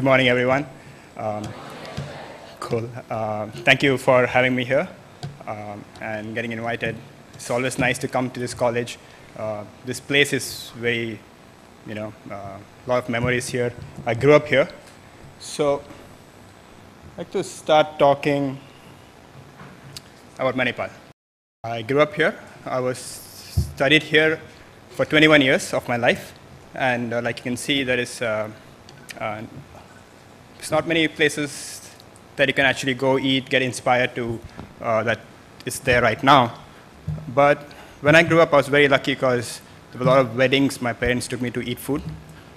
good morning, everyone. Um, cool. Uh, thank you for having me here um, and getting invited. It's always nice to come to this college. Uh, this place is very, you know, a uh, lot of memories here. I grew up here. So I'd like to start talking about Manipal. I grew up here. I was studied here for 21 years of my life. And uh, like you can see, there is uh, it's not many places that you can actually go eat, get inspired to uh, that is there right now. But when I grew up, I was very lucky because there were a lot of weddings. My parents took me to eat food,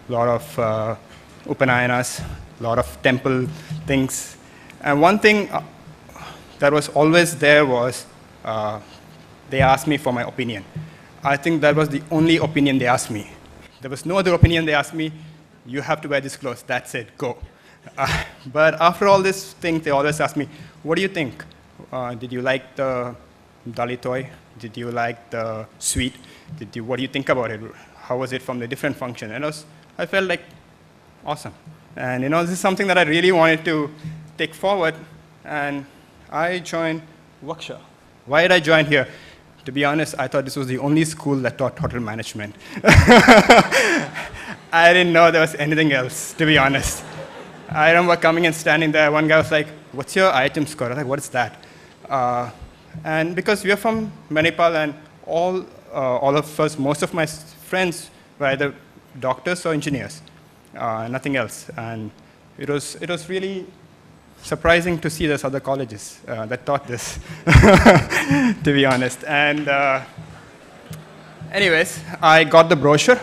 a lot of uh, upanayanas, a lot of temple things. And one thing uh, that was always there was uh, they asked me for my opinion. I think that was the only opinion they asked me. There was no other opinion they asked me. You have to wear this clothes. That's it. Go. Uh, but after all this thing, they always ask me, what do you think? Uh, did you like the Dali toy? Did you like the sweet? Did you, what do you think about it? How was it from the different function? And I, was, I felt like awesome. And you know, this is something that I really wanted to take forward. And I joined WGSHA. Why did I join here? To be honest, I thought this was the only school that taught hotel management. I didn't know there was anything else, to be honest. I remember coming and standing there. One guy was like, What's your item score? I was like, What is that? Uh, and because we are from Manipal, and all, uh, all of us, most of my friends were either doctors or engineers, uh, nothing else. And it was, it was really surprising to see there's other colleges uh, that taught this, to be honest. And uh, anyways, I got the brochure.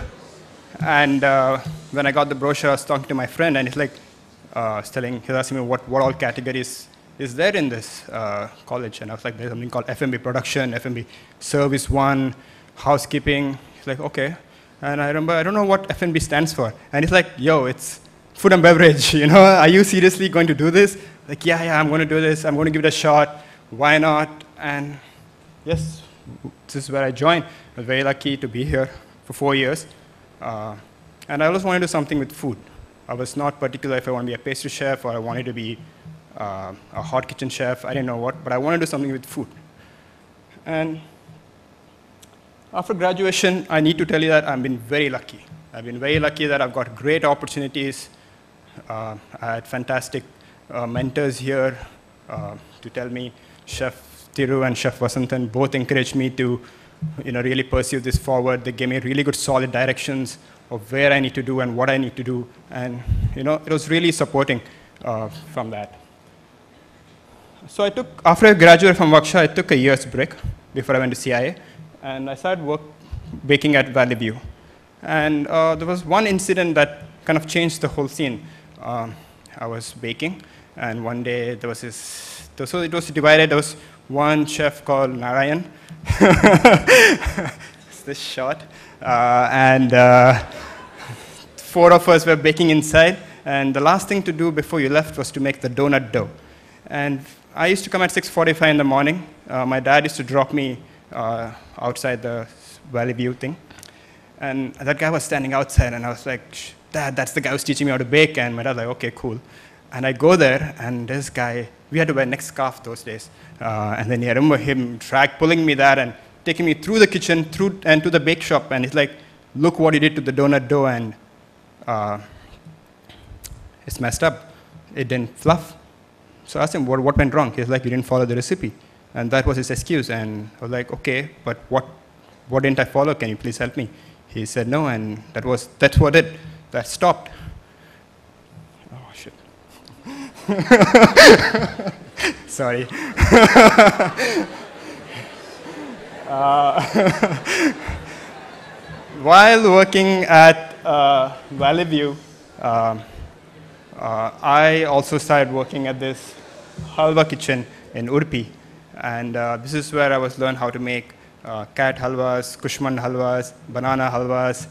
And uh, when I got the brochure, I was talking to my friend, and he's like, uh, telling, me what, what all categories is there in this uh, college. And I was like, there's something called F&B production, F&B service one, housekeeping. He's like, okay. And I remember, I don't know what F&B stands for. And he's like, yo, it's food and beverage, you know, are you seriously going to do this? Like, yeah, yeah, I'm going to do this. I'm going to give it a shot. Why not? And yes, this is where I joined. I was very lucky to be here for four years. Uh, and I always wanted to do something with food. I was not particular if I want to be a pastry chef or I wanted to be uh, a hot kitchen chef. I didn't know what, but I wanted to do something with food. And after graduation, I need to tell you that I've been very lucky. I've been very lucky that I've got great opportunities. Uh, I had fantastic uh, mentors here uh, to tell me. Chef Thiru and Chef Vasantan both encouraged me to you know, really pursue this forward. They gave me really good solid directions of where I need to do and what I need to do. And you know, it was really supporting uh, from that. So I took, after I graduated from WGSHA, I took a year's break before I went to CIA. And I started work, baking at Valley View. And uh, there was one incident that kind of changed the whole scene. Um, I was baking, and one day there was this, so it was divided. There was one chef called Narayan. it's this shot. Uh, and uh, four of us were baking inside. And the last thing to do before you left was to make the donut dough. And I used to come at 6.45 in the morning. Uh, my dad used to drop me outside the Valley View thing. And that guy was standing outside, and I was like, Dad, that's the guy who's teaching me how to bake. And my dad's like, okay, cool. And I go there, and this guy, we had to wear neck scarf those days. Uh, and then I remember him drag, pulling me there and taking me through the kitchen through, and to the bake shop. And he's like, look what he did to the donut dough. And uh, it's messed up. It didn't fluff. So I asked him, what, what went wrong? He's like, you didn't follow the recipe. And that was his excuse. And I was like, okay, but what, what didn't I follow? Can you please help me? He said no, and that was, that's what it, that stopped. Oh, shit. Sorry. uh, while working at uh, Valley View, uh, uh, I also started working at this halwa kitchen in Udupi. And uh, this is where I was learned how to make uh, cat halwas, kushmand halwas, banana halwas.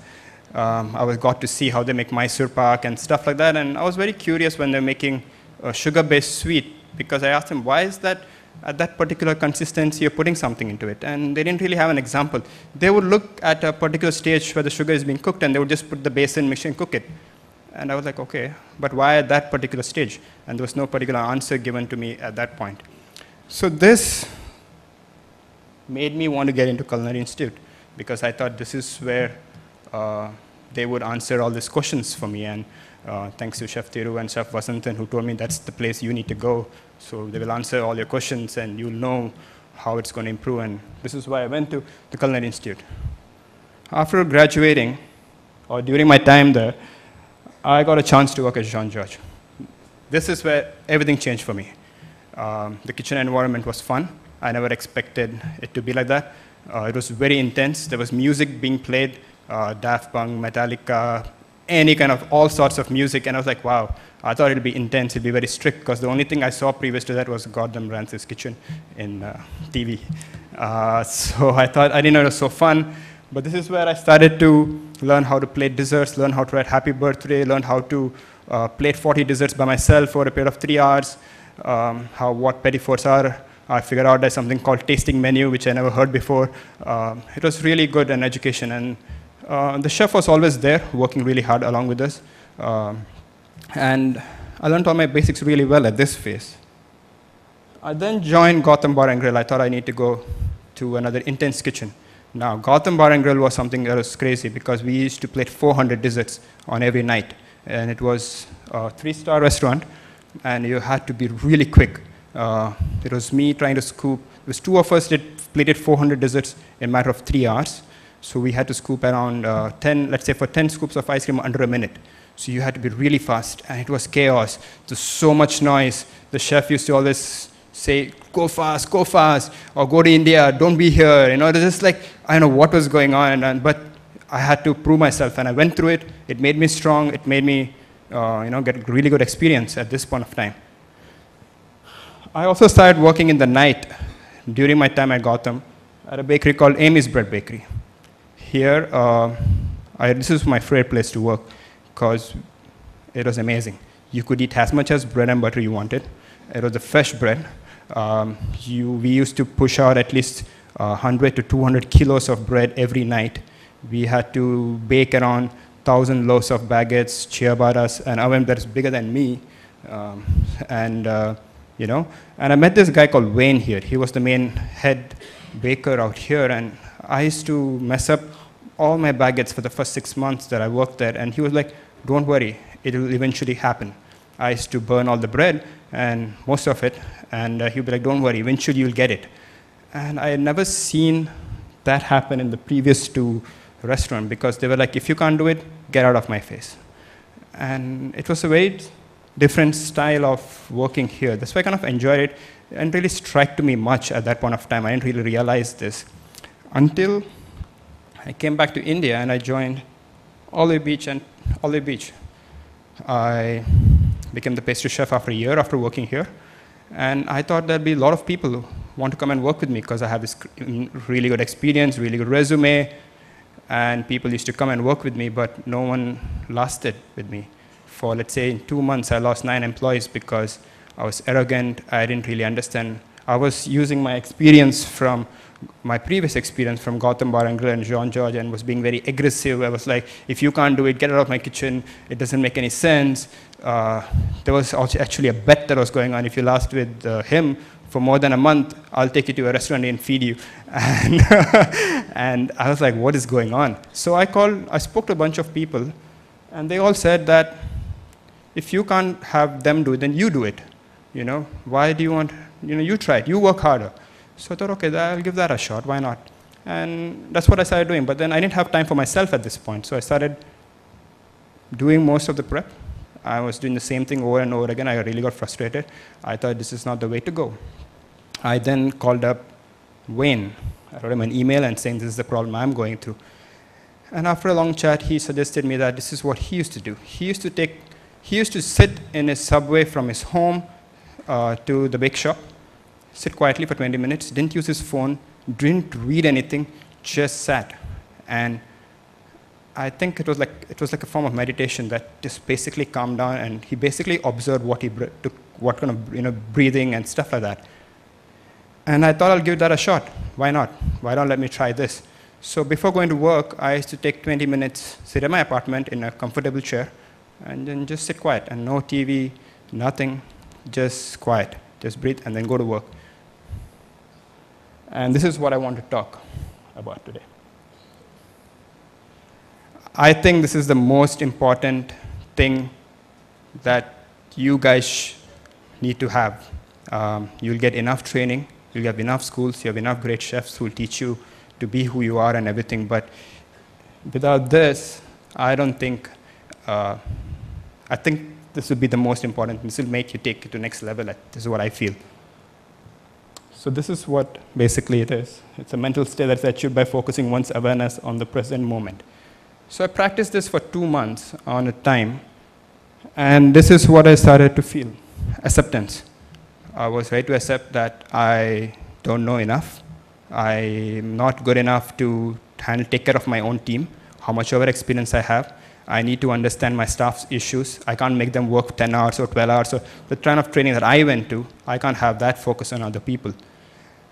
Um, I was got to see how they make Mysore pak and stuff like that. And I was very curious when they're making a sugar-based sweet because I asked them, why is that at that particular consistency you're putting something into it? And they didn't really have an example. They would look at a particular stage where the sugar is being cooked and they would just put the base in, mix and cook it. And I was like, okay, but why at that particular stage? And there was no particular answer given to me at that point. So this made me want to get into Culinary Institute because I thought this is where uh, they would answer all these questions for me. And uh, thanks to Chef Thiru and Chef Vasantan who told me that's the place you need to go. So they will answer all your questions and you'll know how it's going to improve. And this is why I went to the Culinary Institute. After graduating, or during my time there, I got a chance to work at Jean Georges. This is where everything changed for me. Um, the kitchen environment was fun. I never expected it to be like that. Uh, it was very intense. There was music being played, uh, Daft Punk, Metallica, any kind of all sorts of music. And I was like, wow, I thought it'd be intense, it'd be very strict, because the only thing I saw previous to that was Gordon Ramsay's kitchen in uh, TV. Uh, so I thought, I didn't know it was so fun. But this is where I started to learn how to plate desserts, learn how to write happy birthday, learn how to uh, plate 40 desserts by myself for a period of three hours, um, how what petit fours are. I figured out there's something called tasting menu, which I never heard before. Um, it was really good an education, and the chef was always there, working really hard along with us. Um, and I learned all my basics really well at this phase. I then joined Gotham Bar and Grill. I thought I need to go to another intense kitchen. Now, Gotham Bar and Grill was something that was crazy because we used to plate 400 desserts on every night. And it was a three-star restaurant, and you had to be really quick. Uh, it was me trying to scoop. It was two of us that plated 400 desserts in a matter of three hours. So we had to scoop around uh, 10, let's say for 10 scoops of ice cream under a minute. So you had to be really fast, and it was chaos. There's so much noise. The chef used to always say, go fast, go fast, or go to India, don't be here. You know, it was just like, I don't know what was going on, and, but I had to prove myself, and I went through it. It made me strong. It made me, uh, you know, get really good experience at this point of time. I also started working in the night during my time at Gotham at a bakery called Amy's Bread Bakery. Here, uh, I, this is my favorite place to work because it was amazing. You could eat as much as bread and butter you wanted. It was a fresh bread. Um, you, we used to push out at least uh, 100 to 200 kilos of bread every night. We had to bake around 1,000 loaves of baguettes, ciabattas, an oven that's bigger than me. Um, and, uh, you know, and I met this guy called Wayne here. He was the main head baker out here, and I used to mess up all my baguettes for the first six months that I worked there. And he was like, don't worry, it will eventually happen. I used to burn all the bread, and most of it, and uh, he'd be like, don't worry, eventually you'll get it. And I had never seen that happen in the previous two restaurants because they were like, if you can't do it, get out of my face. And it was a very different style of working here. That's why I kind of enjoyed it. and really struck to me much at that point of time. I didn't really realize this until I came back to India and I joined Olive Beach and Olive Beach. I became the pastry chef after a year after working here. And I thought there'd be a lot of people who want to come and work with me because I have this really good experience, really good resume, and people used to come and work with me, but no one lasted with me. For let's say in two months, I lost nine employees because I was arrogant, I didn't really understand. I was using my experience from my previous experience from Gotham Bar and Grill and Jean Georges and was being very aggressive. I was like, if you can't do it, get out of my kitchen. It doesn't make any sense. Uh, there was actually a bet that was going on. If you last with uh, him for more than a month, I'll take you to a restaurant and feed you. And, and I was like, what is going on? So I called, I spoke to a bunch of people, and they all said that if you can't have them do it, then you do it. You know, why do you want, you know, you try it, you work harder. So I thought, okay, I'll give that a shot, why not? And that's what I started doing. But then I didn't have time for myself at this point, so I started doing most of the prep. I was doing the same thing over and over again. I really got frustrated. I thought this is not the way to go. I then called up Wayne. I wrote him an email and saying this is the problem I'm going through. And after a long chat, he suggested me that this is what he used to do. He used to take, he used to sit in his subway from his home uh, to the bake shop sit quietly for 20 minutes, didn't use his phone, didn't read anything, just sat. And I think it was like it was like a form of meditation that just basically calmed down, and he basically observed what he took, what kind of you know breathing and stuff like that. And I thought I'll give that a shot. Why not? Why don't let me try this? So before going to work, I used to take 20 minutes, sit in my apartment in a comfortable chair, and then just sit quiet and no TV, nothing, just quiet. Just breathe and then go to work. And this is what I want to talk about today. I think this is the most important thing that you guys need to have. Um, you'll get enough training, you'll have enough schools, you have enough great chefs who will teach you to be who you are and everything. But without this, I don't think, uh, I think this would be the most important. This will make you take it to next level. This is what I feel. So this is what basically it is. It's a mental state that's achieved by focusing one's awareness on the present moment. So I practiced this for two months on a time, and this is what I started to feel, acceptance. I was ready to accept that I don't know enough. I'm not good enough to handle, take care of my own team, how much ever experience I have. I need to understand my staff's issues. I can't make them work 10 hours or 12 hours. So the kind of training that I went to, I can't have that focus on other people.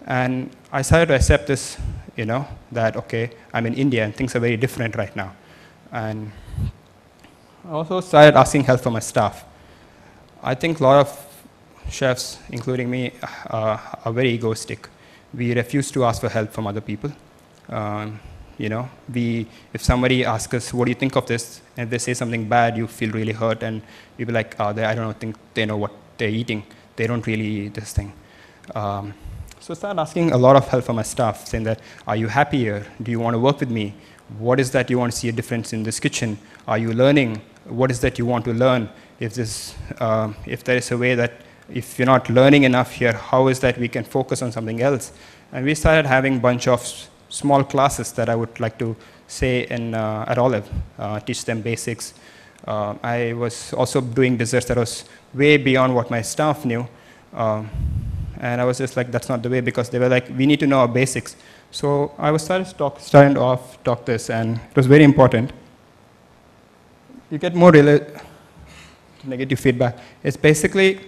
And I started to accept this, you know, that, okay, I'm in India and things are very different right now. And I also started asking help from my staff. I think a lot of chefs, including me, uh, are very egoistic. We refuse to ask for help from other people. Um, you know, we, if somebody asks us, what do you think of this? And if they say something bad, you feel really hurt and you be like, oh, they, I don't think they know what they're eating. They don't really eat this thing. Um, so I started asking a lot of help from my staff, saying that, are you happy here? Do you want to work with me? What is that you want to see a difference in this kitchen? Are you learning? What is that you want to learn? If, this, uh, if there is a way that if you're not learning enough here, how is that we can focus on something else? And we started having a bunch of small classes that I would like to say in, uh, at Olive, uh, teach them basics. Uh, I was also doing desserts that was way beyond what my staff knew. Um, and I was just like, that's not the way because they were like, we need to know our basics. So I was started talk, starting off talk this, and it was very important. You get more negative feedback. It's basically,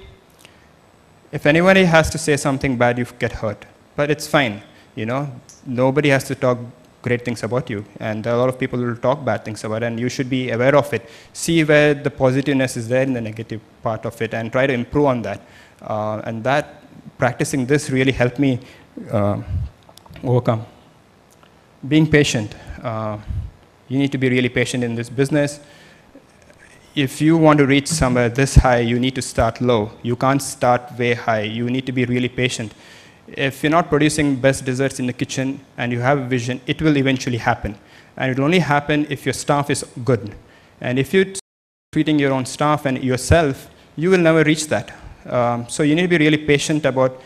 if anybody has to say something bad, you get hurt. But it's fine, you know. Nobody has to talk great things about you, and a lot of people will talk bad things about it, and you should be aware of it. See where the positiveness is there in the negative part of it, and try to improve on that. Uh, and that practicing this really helped me uh, overcome. Being patient. Uh, you need to be really patient in this business. If you want to reach somewhere this high, you need to start low. You can't start way high. You need to be really patient. If you're not producing best desserts in the kitchen and you have a vision, it will eventually happen. And it will only happen if your staff is good. And if you're treating your own staff and yourself, you will never reach that. Um, so you need to be really patient about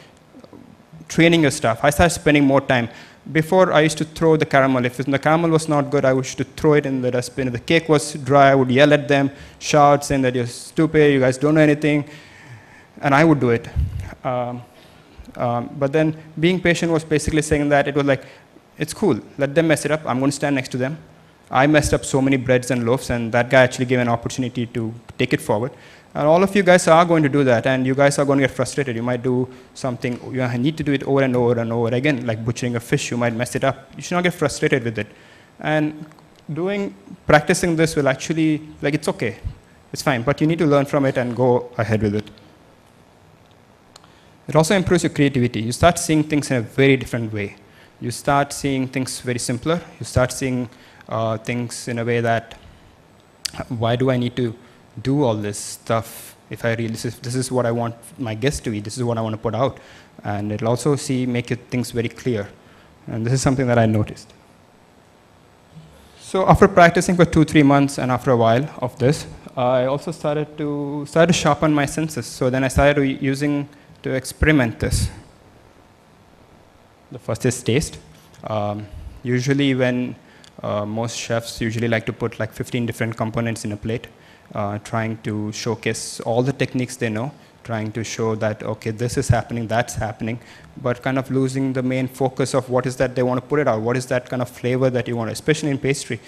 training your staff. I started spending more time. Before, I used to throw the caramel. If the caramel was not good, I used to throw it in the dustbin. If the cake was dry, I would yell at them, shout, saying that you're stupid, you guys don't know anything. And I would do it. Um, um, but then being patient was basically saying that it was like, it's cool, let them mess it up. I'm going to stand next to them. I messed up so many breads and loaves, and that guy actually gave an opportunity to take it forward. And all of you guys are going to do that, and you guys are going to get frustrated. You might do something, you need to do it over and over and over again, like butchering a fish, you might mess it up. You should not get frustrated with it. And doing, practicing this will actually, like, it's okay. It's fine, but you need to learn from it and go ahead with it. It also improves your creativity. You start seeing things in a very different way. You start seeing things very simpler. You start seeing uh, things in a way that, why do I need to do all this stuff if I really, this is, what I want my guests to eat, this is what I want to put out. And it'll also see, make your things very clear. And this is something that I noticed. So after practicing for two, three months and after a while of this, I also started to, started to sharpen my senses. So then I started using to experiment this. The first is taste. Um, usually when uh, most chefs usually like to put like 15 different components in a plate uh, trying to showcase all the techniques they know, trying to show that, okay, this is happening, that's happening, but kind of losing the main focus of what is that they want to put it out, what is that kind of flavor that you want, especially in pastry. You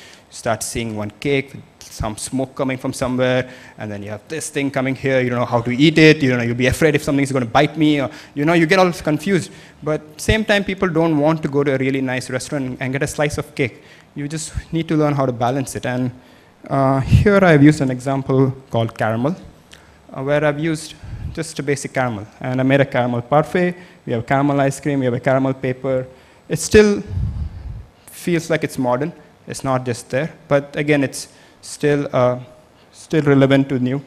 start seeing one cake with some smoke coming from somewhere, and then you have this thing coming here, you don't know how to eat it, you know, you'll be afraid if something's going to bite me, or, you know, you get all confused. But same time, people don't want to go to a really nice restaurant and get a slice of cake. You just need to learn how to balance it. And Uh, here I've used an example called caramel, uh, where I've used just a basic caramel. And I made a caramel parfait, we have caramel ice cream, we have a caramel paper. It still feels like it's modern. It's not just there. But again, it's still, uh, still relevant to new.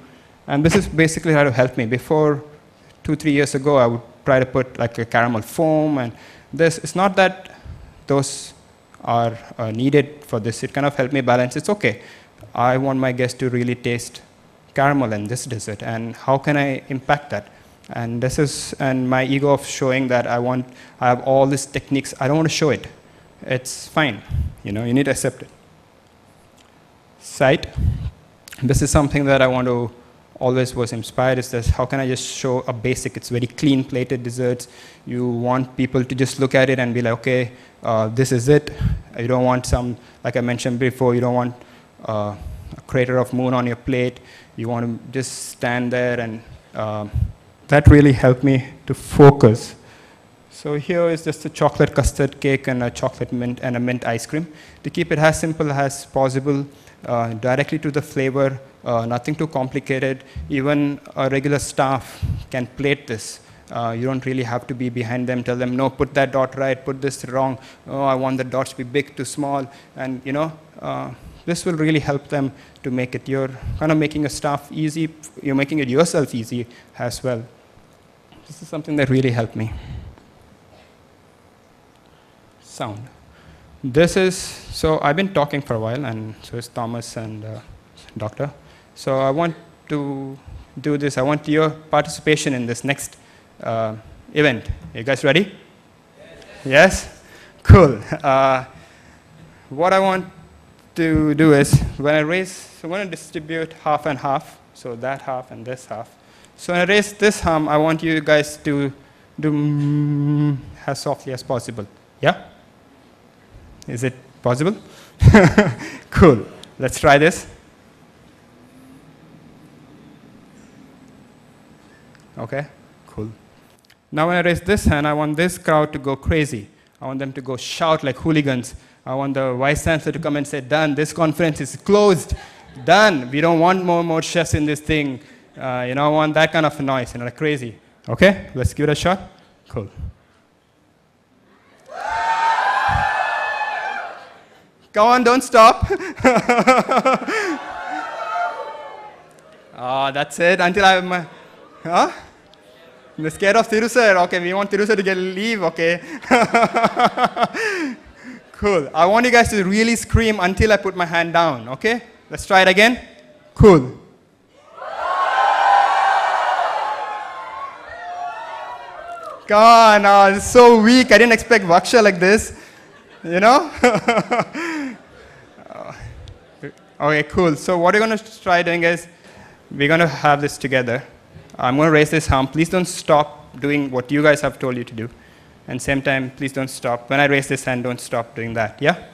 And this is basically how to help me. Before two, three years ago, I would try to put like a caramel foam and this. It's not that those are uh, needed for this. It kind of helped me balance. It's okay. I want my guests to really taste caramel in this dessert, and how can I impact that? And this is, and my ego of showing that I want, I have all these techniques, I don't want to show it. It's fine, you know, you need to accept it. Sight, this is something that I want to always was inspired is this, how can I just show a basic, it's very clean plated desserts. You want people to just look at it and be like, okay, uh, this is it. You don't want some, like I mentioned before, you don't want uh, a crater of moon on your plate. You want to just stand there and uh, that really helped me to focus. So here is just a chocolate custard cake and a chocolate mint and a mint ice cream. To keep it as simple as possible, uh, directly to the flavor, uh, nothing too complicated. Even a regular staff can plate this. Uh, you don't really have to be behind them, tell them, no, put that dot right, put this wrong. Oh, I want the dots to be big, too small. And, you know, uh, this will really help them to make it. You're kind of making a staff easy. You're making it yourself easy as well. This is something that really helped me. Sound. This is, so I've been talking for a while, and so is Thomas and uh, Doctor. So I want to do this. I want your participation in this next uh, event. You guys ready? Yes? yes? Cool. Uh, what I want to do is, when I raise, so I'm going to distribute half and half, so that half and this half. So when I raise this hum, I want you guys to do as softly as possible. Yeah? Is it possible? cool. Let's try this. Okay, cool. Now when I raise this hand, I want this crowd to go crazy. I want them to go shout like hooligans. I want the vice chancellor to come and say, done, this conference is closed. Done. We don't want more more chefs in this thing. Uh, you know, I want that kind of noise, you know, like crazy. Okay, let's give it a shot. Cool. Go on, don't stop. oh, that's it. Until I'm. Uh, huh? You're scared of Thiru Okay, we want Thiru to get leave. Okay. cool. I want you guys to really scream until I put my hand down. Okay? Let's try it again. Cool. Oh, it's so weak. I didn't expect WGSHA like this. You know? okay, cool. So what we're going to try doing is we're going to have this together. I'm going to raise this arm. Please don't stop doing what you guys have told you to do. And same time, please don't stop. When I raise this hand, don't stop doing that. Yeah?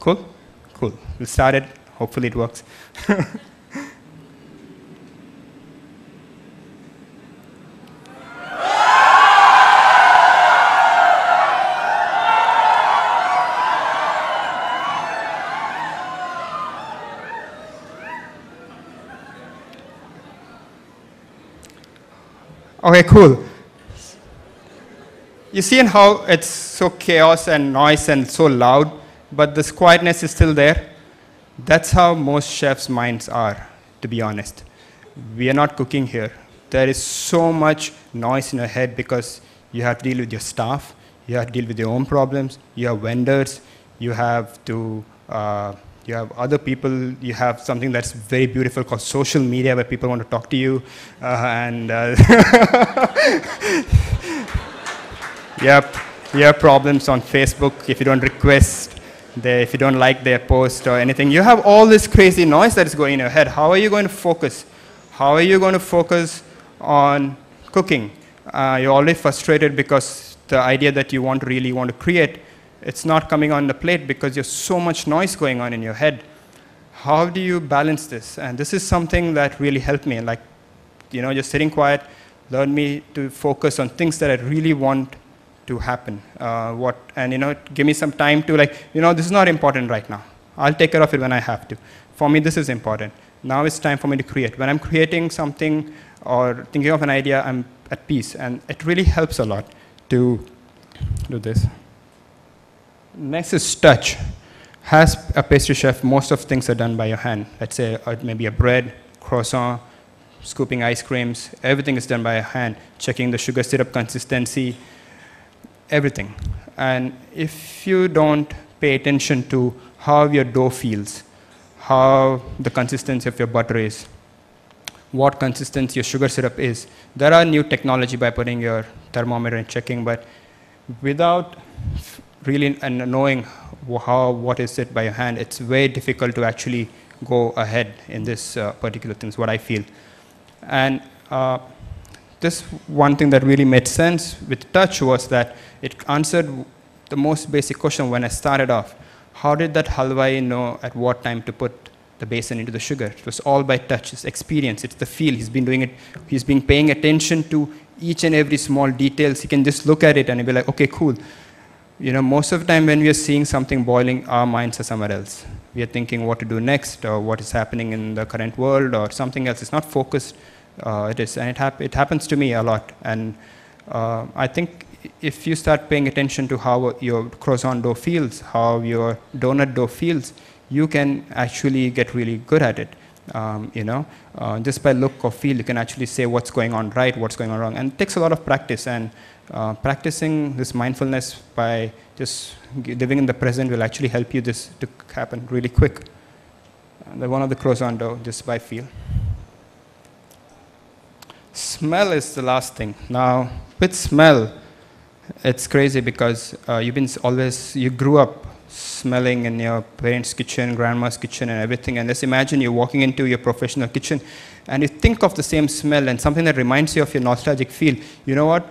Cool? Cool. We'll start it. Hopefully it works. Okay, cool. You see how it's so chaos and noise and so loud, but this quietness is still there? That's how most chefs' minds are, to be honest. We are not cooking here. There is so much noise in your head because you have to deal with your staff, you have to deal with your own problems, you have vendors, you have to uh, you have other people, you have something that's very beautiful called social media where people want to talk to you. Uh, and uh, have, you have problems on Facebook if you don't request, they, if you don't like their post or anything. You have all this crazy noise that is going in your head. How are you going to focus? How are you going to focus on cooking? Uh, you're already frustrated because the idea that you want really want to create it's not coming on the plate because there's so much noise going on in your head. How do you balance this? And this is something that really helped me. Like, you know, just sitting quiet, learned me to focus on things that I really want to happen. Uh, what, and, you know, give me some time to, like, you know, this is not important right now. I'll take care of it when I have to. For me, this is important. Now it's time for me to create. When I'm creating something or thinking of an idea, I'm at peace. And it really helps a lot to do this. Next is touch. As a pastry chef, most of things are done by your hand. Let's say uh, maybe a bread, croissant, scooping ice creams, everything is done by hand, checking the sugar syrup consistency, everything. And if you don't pay attention to how your dough feels, how the consistency of your butter is, what consistency your sugar syrup is, there are new technology by putting your thermometer and checking, but without really knowing how, what is it by your hand, it's very difficult to actually go ahead in this uh, particular things, what I feel. And uh, this one thing that really made sense with touch was that it answered the most basic question when I started off. How did that halwai know at what time to put the basin into the sugar? It was all by touch, it's experience, it's the feel. He's been doing it, he's been paying attention to each and every small details. He can just look at it and be like, okay, cool. You know, most of the time when we are seeing something boiling, our minds are somewhere else. We are thinking what to do next or what is happening in the current world or something else. It's not focused it is, and it, hap it happens to me a lot. And uh, I think if you start paying attention to how your croissant dough feels, how your donut dough feels, you can actually get really good at it. Um, you know, uh, just by look or feel, you can actually say what's going on right, what's going on wrong, and it takes a lot of practice. And uh, practicing this mindfulness by just living in the present will actually help you this to happen really quick. And one of the croissant dough, just by feel. Smell is the last thing. Now, with smell, it's crazy because uh, you've been always, you grew up smelling in your parents' kitchen, grandma's kitchen, and everything. And just imagine you're walking into your professional kitchen and you think of the same smell and something that reminds you of your nostalgic feel. You know what?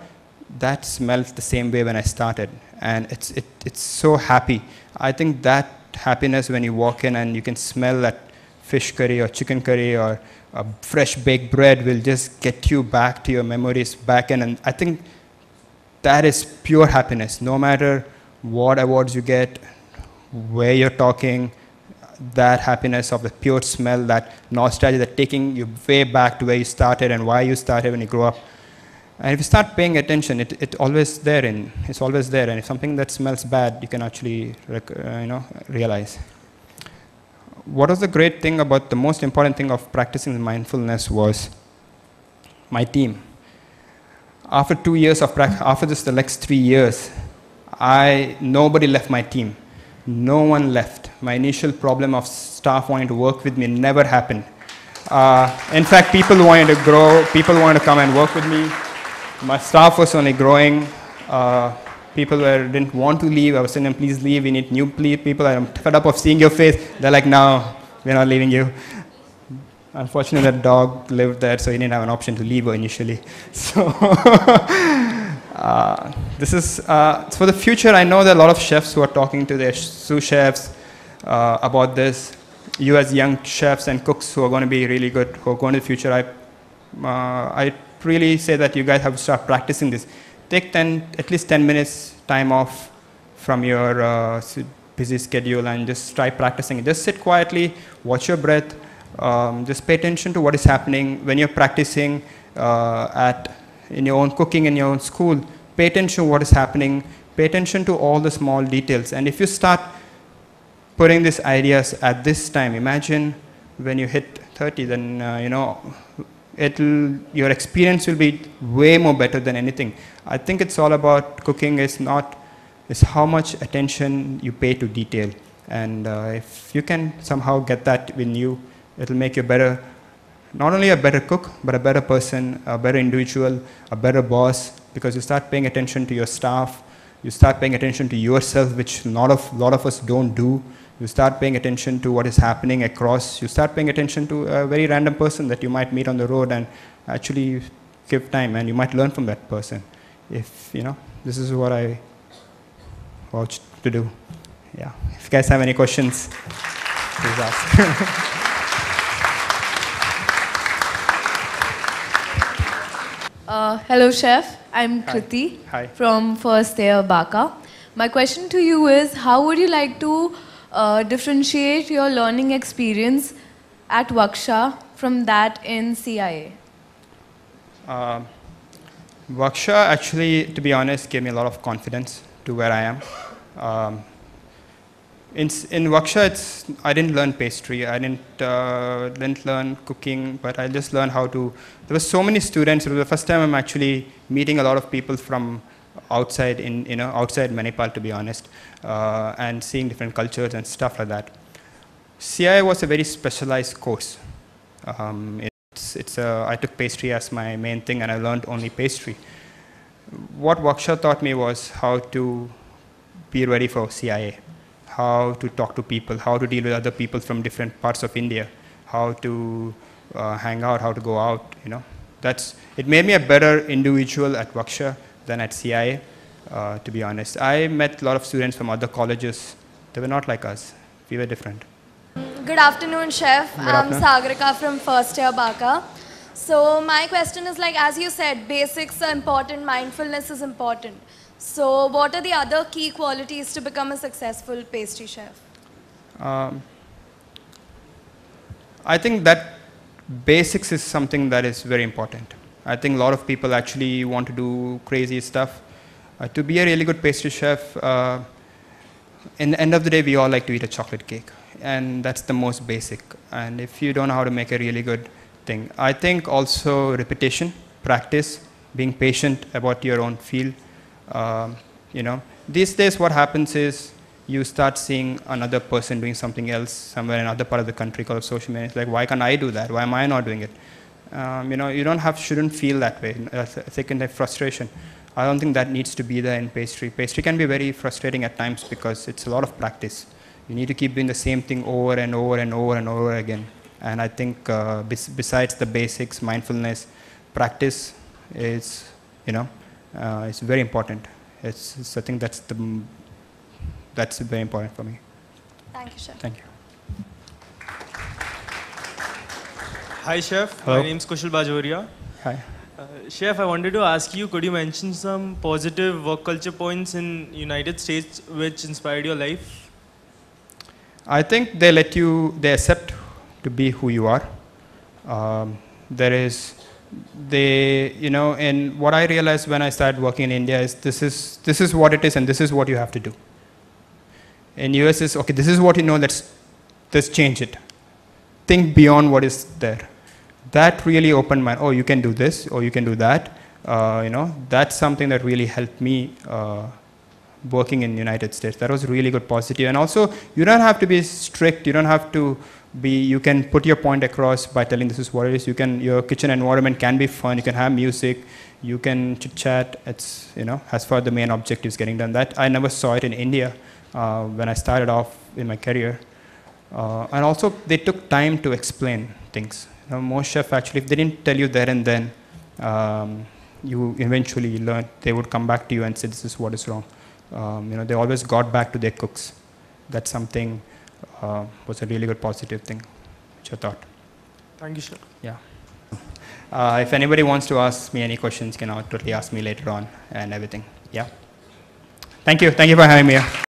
That smells the same way when I started. And it's, it, it's so happy. I think that happiness when you walk in and you can smell that fish curry or chicken curry or a fresh baked bread will just get you back to your memories back in. And I think that is pure happiness. No matter what awards you get, where you're talking, that happiness of the pure smell, that nostalgia, that taking you way back to where you started and why you started when you grew up. And if you start paying attention, it, it's always there. In, it's always there. And if something that smells bad, you can actually uh, you know, realize what was the great thing about the most important thing of practicing mindfulness was my team. After two years of practice, after this, the next three years, I, nobody left my team. No one left. My initial problem of staff wanting to work with me never happened. Uh, in fact, people wanted to grow, people wanted to come and work with me. My staff was only growing. Uh, people were, didn't want to leave. I was saying, please leave. We need new people. I'm fed up of seeing your face. They're like, no, we're not leaving you. Unfortunately, that dog lived there, so he didn't have an option to leave initially. So uh, this is uh, for the future. I know there are a lot of chefs who are talking to their sous chefs uh, about this. You as young chefs and cooks who are going to be really good, who are going to the future, I, uh, I really say that you guys have to start practicing this take 10, at least 10 minutes time off from your uh, busy schedule and just try practicing. Just sit quietly, watch your breath, um, just pay attention to what is happening when you're practicing uh, at in your own cooking in your own school. Pay attention to what is happening. Pay attention to all the small details. And if you start putting these ideas at this time, imagine when you hit 30, then uh, you know it'll, your experience will be way more better than anything. I think it's all about cooking is not, is how much attention you pay to detail. And uh, if you can somehow get that in you, it'll make you better, not only a better cook, but a better person, a better individual, a better boss, because you start paying attention to your staff, you start paying attention to yourself, which a lot of, lot of us don't do you start paying attention to what is happening across, you start paying attention to a very random person that you might meet on the road and actually give time and you might learn from that person. If, you know, this is what I watch to do. Yeah. If you guys have any questions, please ask. Uh, hello, chef. I'm Kriti Hi. from First Air BACA. My question to you is, how would you like to uh, differentiate your learning experience at WGSHA from that in CIA? Uh, WGSHA actually, to be honest, gave me a lot of confidence to where I am. Um, in, in WGSHA, I didn't learn pastry, I didn't, uh, didn't learn cooking, but I just learned how to, there were so many students, it was the first time I'm actually meeting a lot of people from outside, in, you know, outside Manipal, to be honest, uh, and seeing different cultures and stuff like that. CIA was a very specialized course. Um, it's, it's a, I took pastry as my main thing and I learned only pastry. What WGSHA taught me was how to be ready for CIA, how to talk to people, how to deal with other people from different parts of India, how to uh, hang out, how to go out, you know. That's, it made me a better individual at WGSHA than at CIA, uh, to be honest. I met a lot of students from other colleges. They were not like us. We were different. Good afternoon, Chef. Good I'm afternoon. Sagarika from First Year BACA. So my question is like, as you said, basics are important, mindfulness is important. So what are the other key qualities to become a successful pastry chef? Um, I think that basics is something that is very important. I think a lot of people actually want to do crazy stuff. Uh, to be a really good pastry chef, uh, in the end of the day, we all like to eat a chocolate cake, and that's the most basic. And if you don't know how to make a really good thing, I think also repetition, practice, being patient about your own field. Um, you know, these days what happens is you start seeing another person doing something else somewhere in another part of the country called social media. It's like, why can't I do that? Why am I not doing it? Um, you know, you don't have, shouldn't feel that way. A second like frustration. I don't think that needs to be there in pastry. Pastry can be very frustrating at times because it's a lot of practice. You need to keep doing the same thing over and over and over and over again. And I think uh, bes- besides the basics, mindfulness, practice is, you know, uh, it's very important. It's, it's I think that's the that's very important for me. Thank you, Chef. Thank you. Hi, Chef. Hello. My name is Kushal Bajoria. Hi. Uh, Chef, I wanted to ask you, could you mention some positive work culture points in United States which inspired your life? I think they let you, they accept to be who you are. Um, there is, they, you know, and what I realized when I started working in India is this is this is what it is, and this is what you have to do. In US is okay. This is what you know. Let's let's change it. Think beyond what is there. That really opened my. Oh, you can do this, or you can do that. Uh, you know, that's something that really helped me. Uh, working in United States. That was really good positive. And also, you don't have to be strict. You don't have to be. You can put your point across by telling this is what it is. You can. Your kitchen environment can be fun. You can have music. You can chit chat. It's you know as far as the main objectives getting done. That I never saw it in India uh, when I started off in my career. Uh, and also, they took time to explain things. You know, most chefs actually, if they didn't tell you there and then, um, you eventually learn. They would come back to you and say, "This is what is wrong." Um, you know, they always got back to their cooks. That's something uh, was a really good positive thing, which I thought. Thank you, Chef. Yeah. Uh, if anybody wants to ask me any questions, you can totally ask me later on and everything. Yeah. Thank you. Thank you for having me.